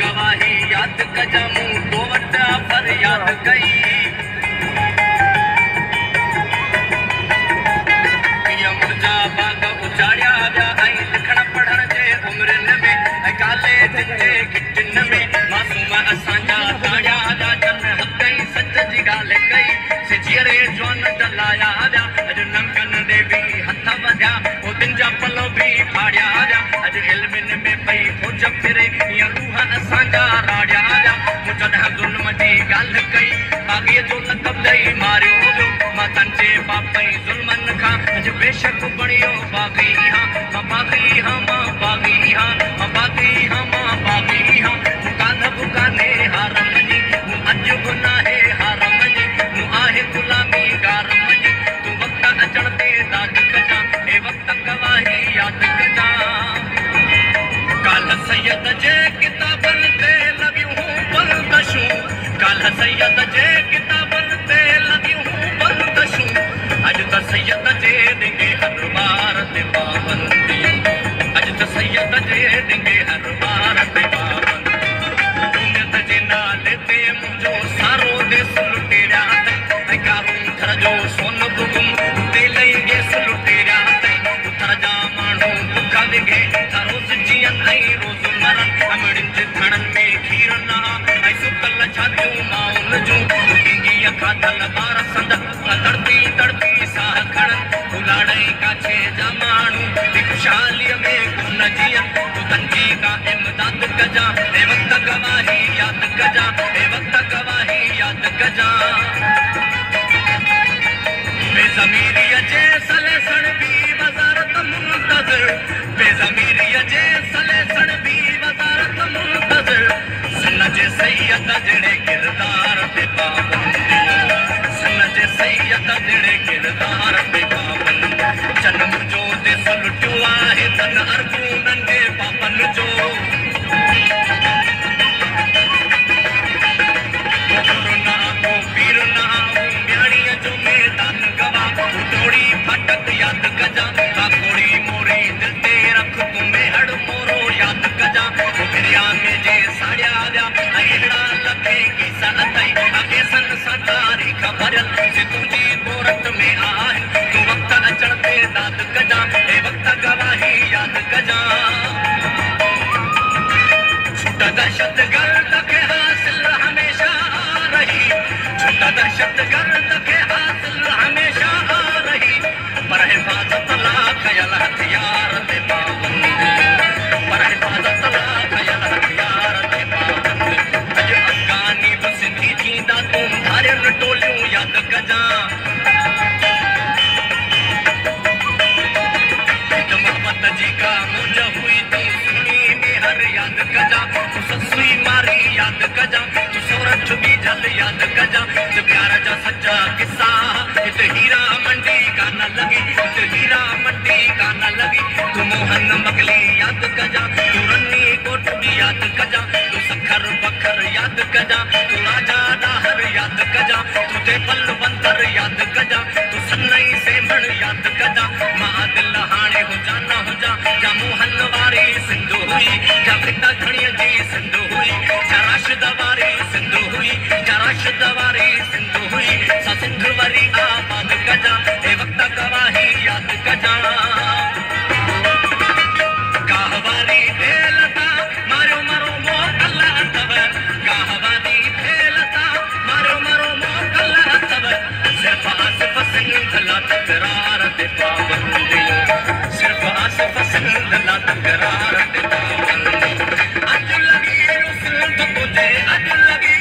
गवाही याद कजमू गोवट फरियाद कई ڏيئي ماريو ويو مان تنهن جي باپ ۽ ظلمن کان اڄ بيشڪ بڻيو باغي ها. مان باغي ها مان باغي ها. مان باغي ها مان باغي ها. مون ڪانه بڪاني هارم جي. مون اڄ به ناهي هارم جي. مون آهي غلامي گارم جي. تون وقت اچڻ تي داگ ڪجان. هي وقت گواهي ياد ڪجان. ڪالهه سيد جي ڪتابن تي لڳيون بندشون. سيد جي سيد جي ڏنگي هر بار تي پابندي. اڄ ته سيد جي ڏنگي هر بار تي پابندي. دنيت جي نالي تي منهنجو سارو ديس لٽيريا ۽ ڪارون گهر جو سون به گم تي لهي گيس لٽيريا اٿر جا ماڻهو بک وگهي روز جيئن ۽ روز مرن امڙين جي ٿڻن ۾ کير نه ۽ سڪل ڇاتيون مائن جون. کاڌل ٻار سند تڙپي تڙپي ڪاڇي جا ماڻهو به خشهاليءَ ۾ ڪونه جيئن تون تنهنجي ڪا امداد ڪجان هي وقت گواهي ياد ڪجان هي وقت گواهي ياد ڪجان. بيزميريءَ جي سليسڻ به وزارت منتزر بيزميريءَ جي سليسڻ به وزارت منتزر سن جي سيد جهڙي ڪردار تي پابندي سن جي سيد جهڙي कजां तूं ससुई मारी यादि कजां तूं सोरठ बि जल यादि कजां तूं प्यार जा सचा किसा हिते हीरा मंडी कान लॻी हिते हीरा मंडी कान लॻी तूं मोहन मगली यादि कजां तूं रनी कोट यादि कजां तूं सखर बखर यादि कजां तूं राजा ॾाहर यादि कजां तूं ते पल बंदर यादि कजां हुई जा ला तकरार ते